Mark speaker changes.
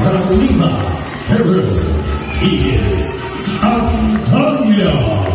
Speaker 1: Lima, Peru. He is Antonio.